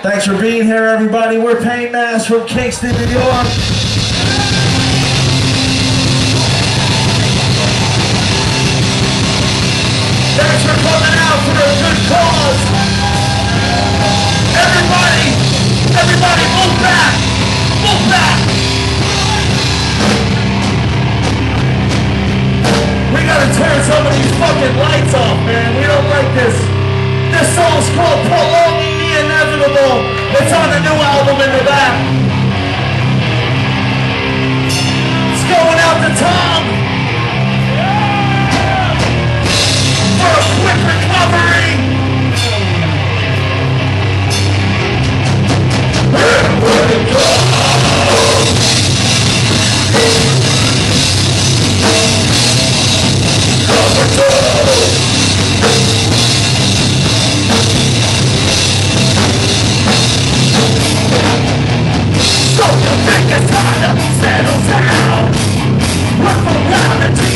Thanks for being here, everybody. We're Painmask from Kingston, New York. Thanks for coming out for a good cause. Everybody, everybody move back. Move back. We gotta turn some of these fucking lights off, man. We don't like this. This song's called Pull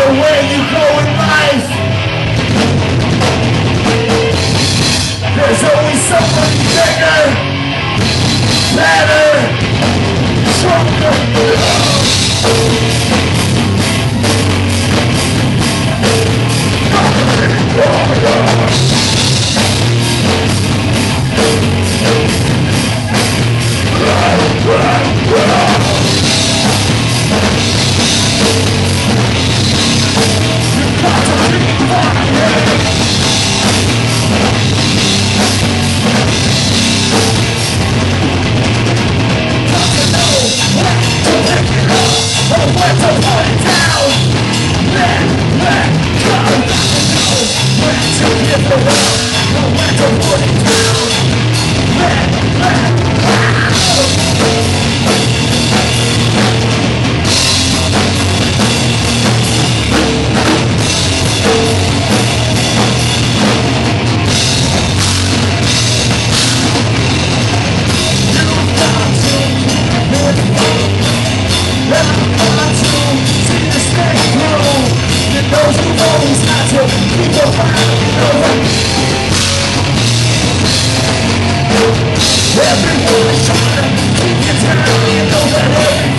matter where you go in life. There's always someone bigger Better Stronger. always not to keep the Everyone is trying to keep you down You know that everyone